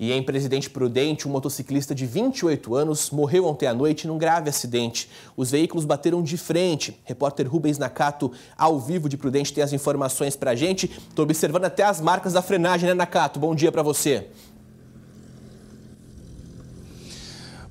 E em Presidente Prudente, um motociclista de 28 anos morreu ontem à noite num grave acidente. Os veículos bateram de frente. Repórter Rubens Nakato, ao vivo de Prudente, tem as informações para a gente. Estou observando até as marcas da frenagem, né, Nakato? Bom dia para você.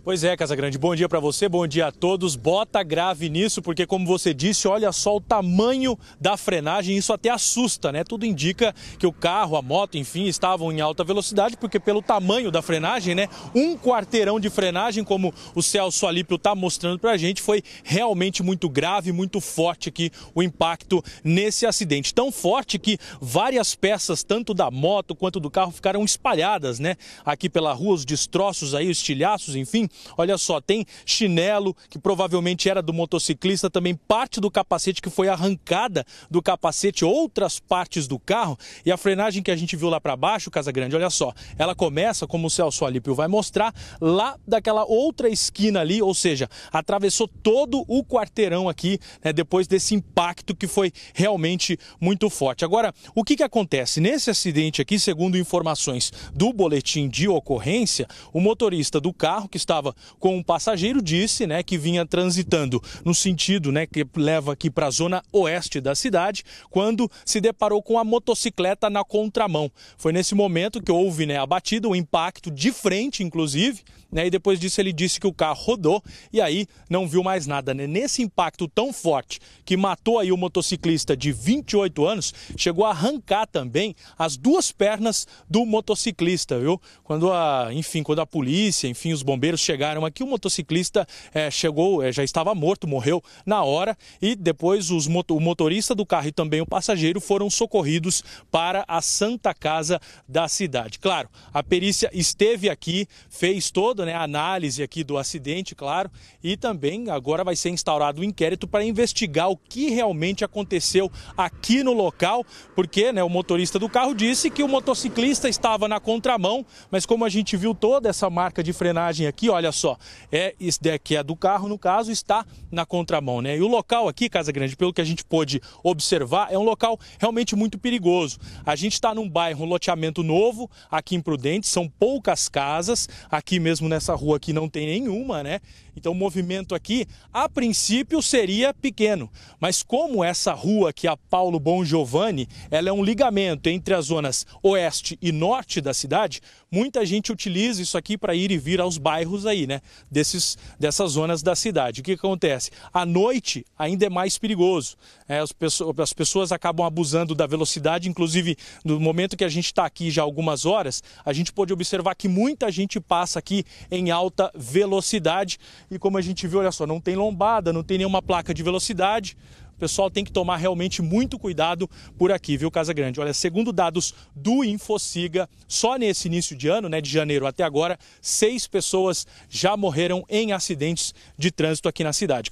Pois é, Casagrande, bom dia para você, bom dia a todos. Bota grave nisso, porque como você disse, olha só o tamanho da frenagem, isso até assusta, né? Tudo indica que o carro, a moto, enfim, estavam em alta velocidade, porque pelo tamanho da frenagem, né? Um quarteirão de frenagem, como o Celso Alípio está mostrando para a gente, foi realmente muito grave, muito forte aqui o impacto nesse acidente. Tão forte que várias peças, tanto da moto quanto do carro, ficaram espalhadas, né? Aqui pela rua, os destroços aí, os estilhaços, enfim. Olha só, tem chinelo que provavelmente era do motociclista, também parte do capacete que foi arrancada do capacete, outras partes do carro e a frenagem que a gente viu lá para baixo, Casa Grande, olha só, ela começa, como o Celso Alípio vai mostrar, lá daquela outra esquina ali, ou seja, atravessou todo o quarteirão aqui, né, depois desse impacto que foi realmente muito forte. Agora, o que, que acontece? Nesse acidente aqui, segundo informações do boletim de ocorrência, o motorista do carro que estava estava com um passageiro disse, né, que vinha transitando no sentido, né, que leva aqui para a zona oeste da cidade, quando se deparou com a motocicleta na contramão. Foi nesse momento que houve, né, a batida, o impacto de frente, inclusive, né, e depois disso ele disse que o carro rodou e aí não viu mais nada, né? Nesse impacto tão forte que matou aí o motociclista de 28 anos, chegou a arrancar também as duas pernas do motociclista, viu? Quando a, enfim, quando a polícia, enfim, os bombeiros chegaram chegaram aqui, o motociclista é, chegou, é, já estava morto, morreu na hora e depois os, o motorista do carro e também o passageiro foram socorridos para a Santa Casa da cidade. Claro, a perícia esteve aqui, fez toda né, a análise aqui do acidente, claro, e também agora vai ser instaurado um inquérito para investigar o que realmente aconteceu aqui no local, porque né, o motorista do carro disse que o motociclista estava na contramão, mas como a gente viu toda essa marca de frenagem aqui, olha só, é isso daqui é do carro, no caso, está na contramão, né? E o local aqui, Casa Grande, pelo que a gente pôde observar, é um local realmente muito perigoso. A gente está num bairro, um loteamento novo, aqui em Prudente, são poucas casas, aqui mesmo nessa rua aqui não tem nenhuma, né? Então o movimento aqui, a princípio, seria pequeno. Mas como essa rua aqui, a Paulo Bom Giovanni, ela é um ligamento entre as zonas oeste e norte da cidade, muita gente utiliza isso aqui para ir e vir aos bairros aí, né? Desses, dessas zonas da cidade. O que acontece? À noite ainda é mais perigoso. É, as, pessoas, as pessoas acabam abusando da velocidade, inclusive no momento que a gente está aqui já algumas horas, a gente pode observar que muita gente passa aqui em alta velocidade. E como a gente viu, olha só, não tem lombada, não tem nenhuma placa de velocidade. Pessoal tem que tomar realmente muito cuidado por aqui, viu, Casa Grande? Olha, segundo dados do Infociga, só nesse início de ano, né, de janeiro até agora, seis pessoas já morreram em acidentes de trânsito aqui na cidade.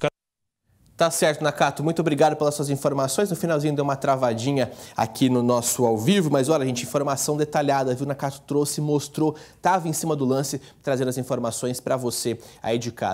Tá certo, Nakato. Muito obrigado pelas suas informações. No finalzinho deu uma travadinha aqui no nosso ao vivo, mas olha, gente, informação detalhada, viu? Nakato trouxe, mostrou, estava em cima do lance, trazendo as informações para você aí de casa.